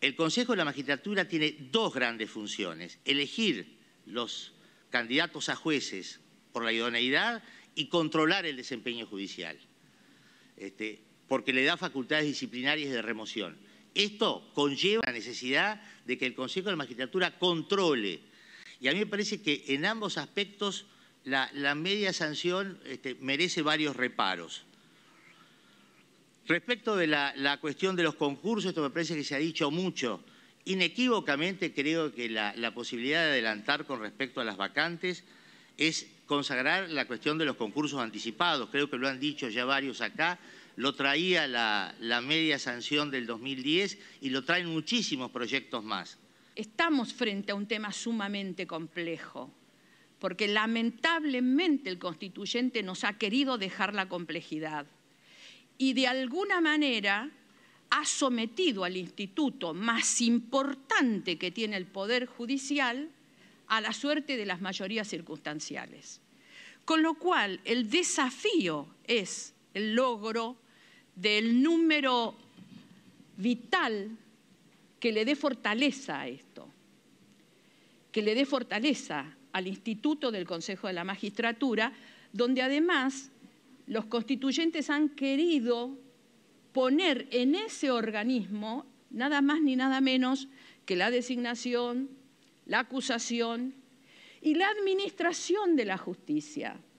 El Consejo de la Magistratura tiene dos grandes funciones. Elegir los candidatos a jueces por la idoneidad y controlar el desempeño judicial, este, porque le da facultades disciplinarias de remoción. Esto conlleva la necesidad de que el Consejo de la Magistratura controle. Y a mí me parece que en ambos aspectos la, media sanción este, merece varios reparos. Respecto de la, cuestión de los concursos, esto me parece que se ha dicho mucho. Inequívocamente creo que la, posibilidad de adelantar con respecto a las vacantes es consagrar la cuestión de los concursos anticipados. Creo que lo han dicho ya varios acá. Lo traía la, la media sanción del 2010 y lo traen muchísimos proyectos más. Estamos frente a un tema sumamente complejo, porque lamentablemente el constituyente nos ha querido dejar la complejidad y de alguna manera ha sometido al instituto más importante que tiene el Poder Judicial a la suerte de las mayorías circunstanciales. Con lo cual, el desafío es el logro del número vital que le dé fortaleza a esto, que le dé fortaleza al Instituto del Consejo de la Magistratura, donde además los constituyentes han querido poner en ese organismo nada más ni nada menos que la designación, la acusación y la administración de la justicia.